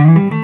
Mm-hmm.